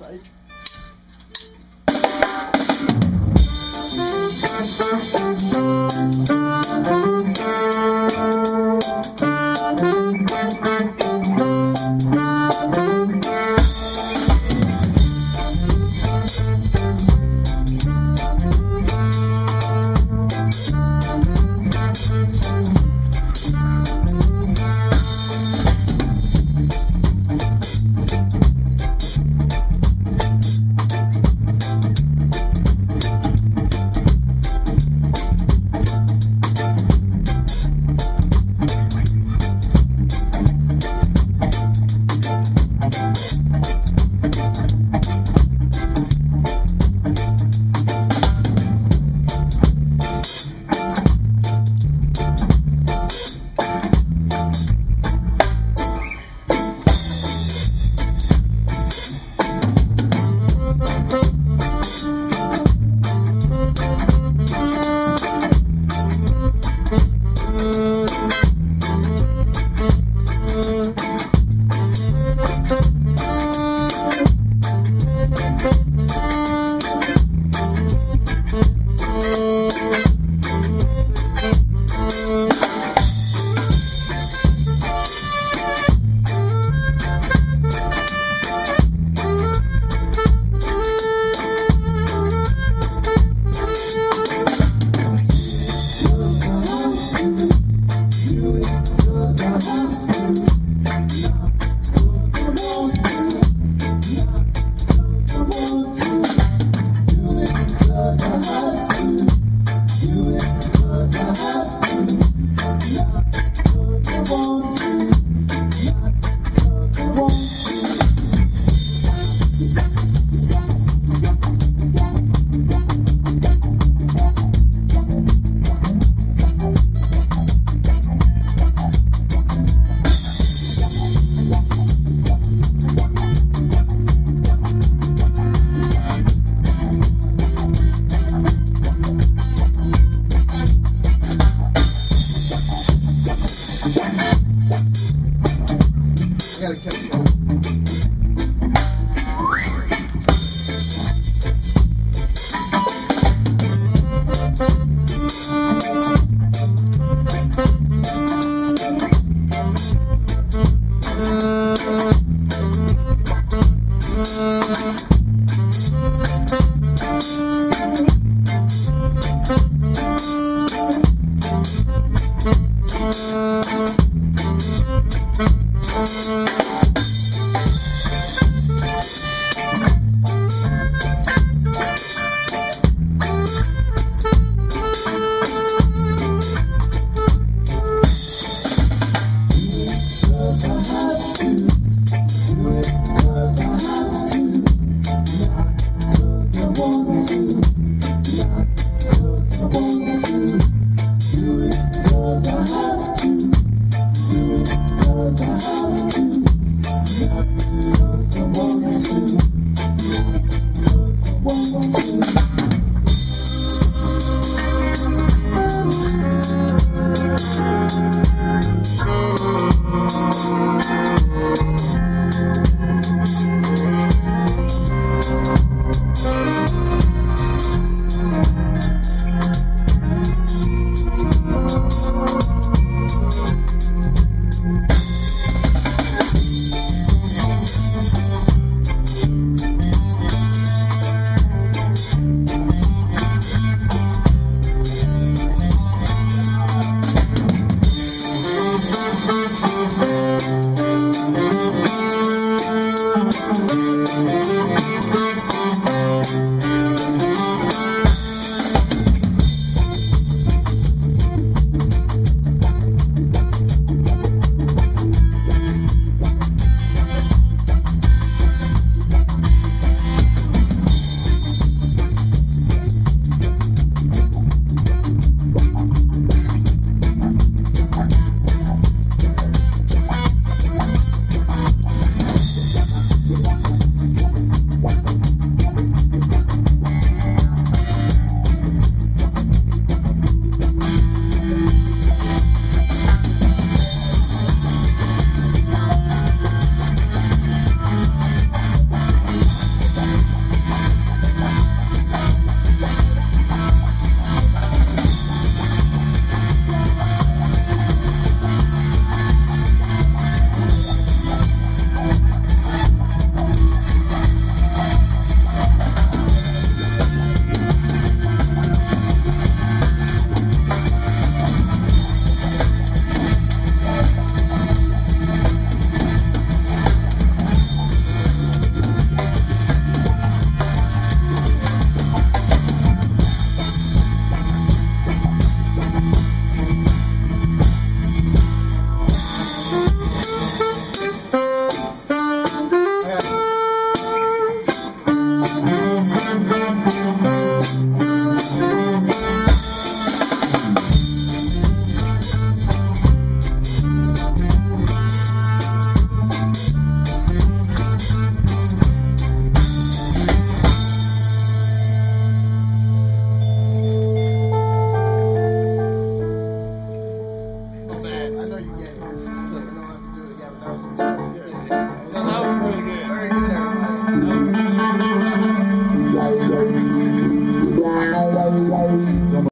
sake.